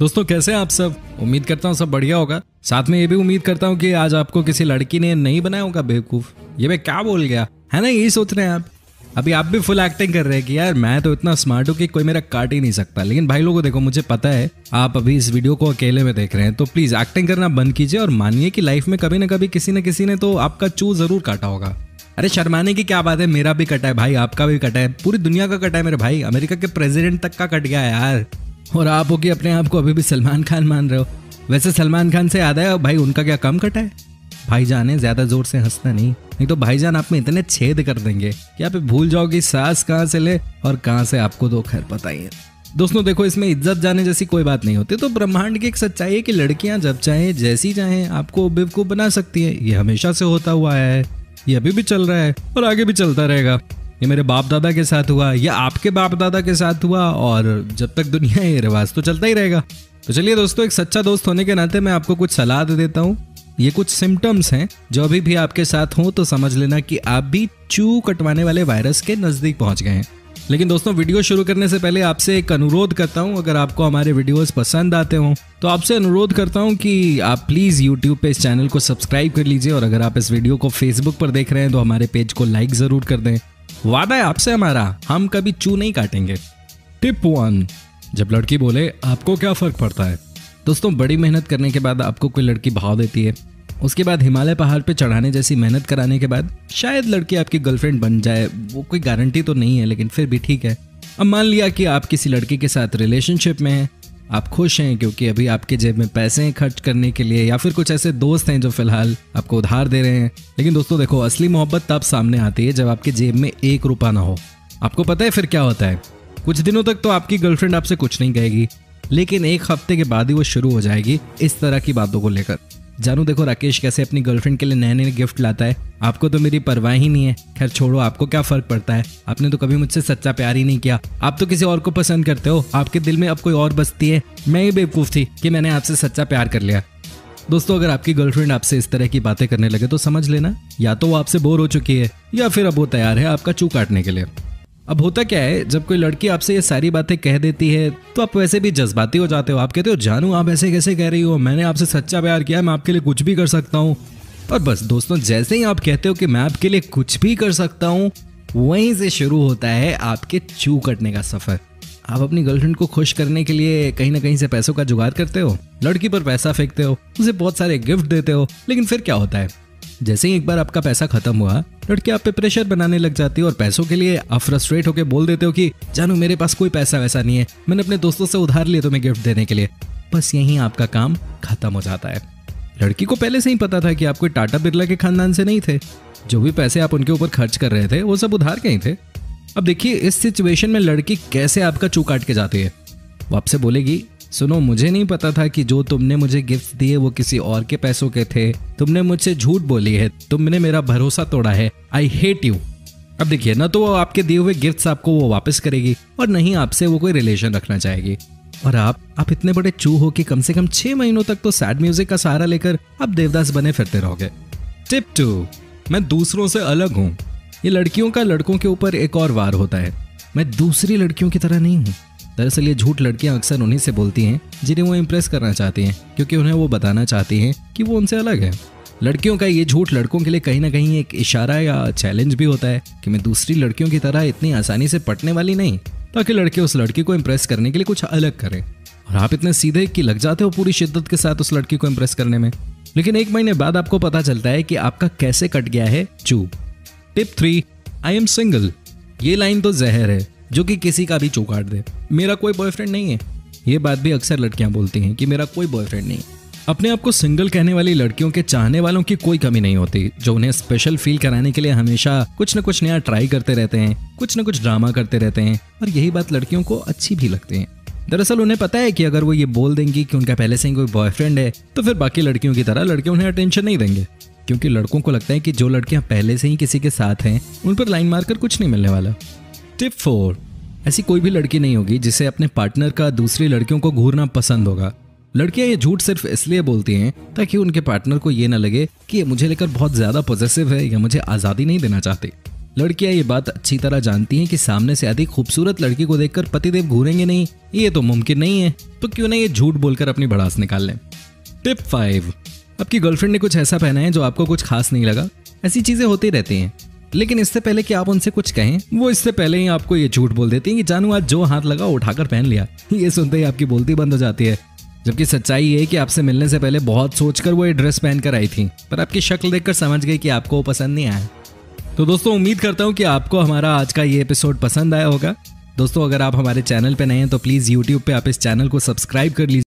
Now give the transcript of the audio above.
दोस्तों, कैसे हैं आप सब? उम्मीद करता हूँ सब बढ़िया होगा। साथ में ये भी उम्मीद करता हूँ कि आज आपको किसी लड़की ने नहीं बनाया होगा बेवकूफ़। ये मैं क्या बोल गया? है ना, यही सोच रहे हैं आप? अभी आप भी फुल एक्टिंग कर रहे हैं कि यार, मैं तो इतना स्मार्ट हूँ कि कोई मेरा काट ही नहीं सकता। लेकिन भाई लोगों देखो, मुझे पता है, आप अभी इस वीडियो को अकेले में देख रहे हैं तो प्लीज़ एक्टिंग करना बंद कीजिए और मानिए कि लाइफ में कभी ना कभी किसी न किसी ने तो आपका चू ज़रूर काटा होगा। अरे, शर्माने की क्या बात है? मेरा भी कटा है, भाई आपका भी कटा है, पूरी दुनिया का कटा है मेरे भाई। अमेरिका के प्रेसिडेंट तक का कट गया है यार। और आप हो कि अपने आप को अभी भी सलमान खान मान रहे हो। वैसे सलमान खान से याद है भाई उनका क्या कम कटा है? भाईजान है, ज़्यादा ज़ोर से हंसना नहीं। नहीं तो भाईजान आप में इतने छेद कर देंगे कि आप भूल जाओगे सांस कहाँ से ले और कहाँ से आपको तो खैर पता ही है। दोस्तों, देखो, इसमें इज़्ज़त जाने जैसी कोई बात नहीं होती। तो ब्रह्मांड की एक सच्चाई है कि लड़कियाँ जब चाहे, जैसी चाहे, आपको बेवकूफ़ बना सकती है। ये हमेशा से होता हुआ है। ये अभी भी चल रहा है और आगे भी चलता रहेगा। ये मेरे बाप दादा के साथ हुआ, या आपके बाप दादा के साथ हुआ, और जब तक दुनिया ये रिवाज तो चलता ही रहेगा। तो चलिए दोस्तों, एक सच्चा दोस्त होने के नाते मैं आपको कुछ सलाह दे देता हूँ। ये कुछ सिम्टम्स हैं, जो अभी भी आपके साथ हो तो समझ लेना कि आप भी चू कटवाने वाले वायरस के नज़दीक पहुँच गए हैं। लेकिन दोस्तों, वीडियो शुरू करने से पहले आपसे एक अनुरोध करता हूँ, अगर आपको हमारे वीडियोस पसंद आते हो तो आपसे अनुरोध करता हूँ कि आप प्लीज़ यूट्यूब पे इस चैनल को सब्सक्राइब कर लीजिए, और अगर आप इस वीडियो को फेसबुक पर देख रहे हैं तो हमारे पेज को लाइक ज़रूर कर दें। वादा है आपसे हमारा, हम कभी चू नहीं काटेंगे। टिप वन जब लड़की बोले, आपको क्या फ़र्क पड़ता है? दोस्तों, बड़ी मेहनत करने के बाद आपको कोई लड़की भाव देती है। उसके बाद हिमालय पहाड़ पे चढ़ाने जैसी मेहनत कराने के बाद शायद लड़की आपकी गर्लफ्रेंड बन जाए, वो कोई गारंटी तो नहीं है, लेकिन फिर भी ठीक है। अब मान लिया कि आप किसी लड़की के साथ रिलेशनशिप में हैं आप खुश हैं क्योंकि अभी आपके जेब में पैसे हैं खर्च करने के लिए, या फिर कुछ ऐसे दोस्त हैं जो फ़िलहाल आपको उधार दे रहे हैं। लेकिन दोस्तों देखो, असली मोहब्बत तब सामने आती है जब आपके जेब में एक रुपया ना हो। आपको पता है फिर क्या होता है? कुछ दिनों तक तो आपकी गर्लफ्रेंड आपसे कुछ नहीं कहेगी, लेकिन एक हफ़्ते के बाद ही वो शुरू हो जाएगी इस तरह की बातों को लेकर। जानू, देखो राकेश कैसे अपनी गर्लफ्रेंड के लिए नए नए गिफ्ट लाता है। आपको तो मेरी परवाह ही नहीं है। खैर, छोड़ो, आपको क्या फ़र्क पड़ता है? आपने तो कभी मुझसे सच्चा प्यार ही नहीं किया। आप तो किसी और को पसंद करते हो। आपके दिल में अब कोई और बसती है। मैं ही बेवकूफ़ थी कि मैंने आपसे सच्चा प्यार कर लिया। दोस्तों, अगर आपकी गर्लफ्रेंड आपसे इस तरह की बातें करने लगे तो समझ लेना, या तो वो आपसे बोर हो चुकी है, या फिर अब वो तैयार है आपका चू काटने के लिए। अब होता क्या है, जब कोई लड़की आपसे ये सारी बातें कह देती है तो आप वैसे भी जज्बाती हो जाते हो। आप कहते हो, जानू, आप ऐसे कैसे कह रही हो? मैंने आपसे सच्चा प्यार किया, मैं आपके लिए कुछ भी कर सकता हूँ। और बस दोस्तों, जैसे ही आप कहते हो कि मैं आपके लिए कुछ भी कर सकता हूँ, वहीं से शुरू होता है आपके चू कटने का सफ़र। आप अपनी गर्लफ्रेंड को खुश करने के लिए कहीं ना कहीं से पैसों का जुगाड़ करते हो, लड़की पर पैसा फेंकते हो, उसे बहुत सारे गिफ्ट देते हो, लेकिन फिर क्या होता है? जैसे ही एक बार आपका पैसा खत्म हुआ, लड़की आप पे प्रेशर बनाने लग जाती है और पैसों के लिए आप फ्रस्ट्रेट होकर बोल देते हो कि, जानू, मेरे पास कोई पैसा वैसा नहीं है। मैंने अपने दोस्तों से उधार लिया तुम्हें गिफ्ट देने के लिए। बस यही आपका काम खत्म हो जाता है। लड़की को पहले से ही पता था कि आप कोई टाटा बिरला के खानदान से नहीं थे। जो भी पैसे आप उनके ऊपर खर्च कर रहे थे, वो सब उधार के ही थे। अब देखिए, इस सिचुएशन में लड़की कैसे आपका चू काट के जाती है। वो आपसे बोलेगी सुनो, मुझे नहीं पता था कि जो तुमने मुझे गिफ्ट दिए वो किसी और के पैसों के थे। तुमने मुझसे झूठ बोली है, तुमने मेरा भरोसा तोड़ा है। आई हेट यू अब देखिए, ना तो वो आपके दिए हुए गिफ्ट्स आपको वो वापस करेगी, और नहीं आपसे वो कोई रिलेशन रखना चाहेगी। और आप आप इतने बड़े चू हो कि कम से कम छह महीनों तक तो सैड म्यूज़िक का सहारा लेकर आप देवदास बने फिरते रहोगे। टिप टू मैं दूसरों से अलग हूँ। ये लड़कियों का लड़कों के ऊपर एक और वार होता है। मैं दूसरी लड़कियों की तरह नहीं हूँ। दरअसल ये झूठ लड़कियाँ अक्सर उन्हीं से बोलती हैं, जिन्हें वो इम्प्रेस करना चाहती हैं, क्योंकि उन्हें वो बताना चाहती हैं कि वो उनसे अलग है। लड़कियों का ये झूठ लड़कों के लिए कहीं ना कहीं एक इशारा या चैलेंज भी होता है कि मैं दूसरी लड़कियों की तरह इतनी आसानी से पटने वाली नहीं, ताकि लड़के उस लड़की को इम्प्रेस करने के लिए कुछ अलग करें। और आप इतने सीधे कि लग जाते हो पूरी शिद्दत के साथ उस लड़की को इम्प्रेस करने में। लेकिन एक महीने बाद आपको पता चलता है कि आपका कैसे कट गया है चू टिप थ्री आई एम सिंगल ये लाइन तो जहर है, जो कि किसी का भी चौकाट दे। मेरा कोई बॉयफ्रेंड नहीं है। ये बात भी अक्सर लड़कियाँ बोलती हैं कि मेरा कोई बॉयफ्रेंड नहीं। अपने आप को सिंगल कहने वाली लड़कियों के चाहने वालों की कोई कमी नहीं होती, जो उन्हें स्पेशल फील कराने के लिए हमेशा कुछ न कुछ नया ट्राई करते रहते हैं, कुछ न कुछ ड्रामा करते रहते हैं, और यही बात लड़कियों को अच्छी भी लगती है। दरअसल उन्हें पता है कि अगर वो ये बोल देंगी कि उनका पहले से ही कोई बॉयफ्रेंड है तो फिर बाकी लड़कियों की तरह लड़के उन्हें अटेंशन नहीं देंगे। क्योंकि लड़कों को लगता है कि जो लड़कियाँ पहले से ही किसी के साथ हैं, उन पर लाइन मारकर कुछ नहीं मिलने वाला। टिप फोर ऐसी कोई भी लड़की नहीं होगी जिसे अपने पार्टनर का दूसरी लड़कियों को घूरना पसंद होगा। लड़कियाँ ये झूठ सिर्फ़ इसलिए बोलती हैं ताकि उनके पार्टनर को ये ना लगे कि ये मुझे लेकर बहुत ज़्यादा पॉजिटिव है या मुझे आज़ादी नहीं देना चाहती। लड़कियाँ ये बात अच्छी तरह जानती हैं कि सामने से अधिक खूबसूरत लड़की को देखकर पतिदेव घूरेंगे नहीं, ये तो मुमकिन नहीं है तो क्यों ना ये झूठ बोलकर अपनी भड़ास निकाल लें। टिप फाइव, आपकी गर्लफ्रेंड ने कुछ ऐसा पहना है जो आपको कुछ खास नहीं लगा? ऐसी चीज़ें होती रहती हैं। लेकिन इससे पहले कि आप उनसे कुछ कहें, वो इससे पहले ही आपको ये झूठ बोल देती है कि जानू आज जो हाथ लगा उठाकर पहन लिया। ये सुनते ही आपकी बोलती बंद हो जाती है। जबकि सच्चाई ये कि आपसे मिलने से पहले बहुत सोचकर वो ये ड्रेस पहनकर आई थी, पर आपकी शक्ल देखकर समझ गई कि आपको वो पसंद नहीं आया। तो दोस्तों, उम्मीद करता हूँ कि आपको हमारा आज का ये एपिसोड पसंद आया होगा। दोस्तों, अगर आप हमारे चैनल पे नए हैं तो प्लीज़ यूट्यूब पे आप इस चैनल को सब्सक्राइब कर लीजिए।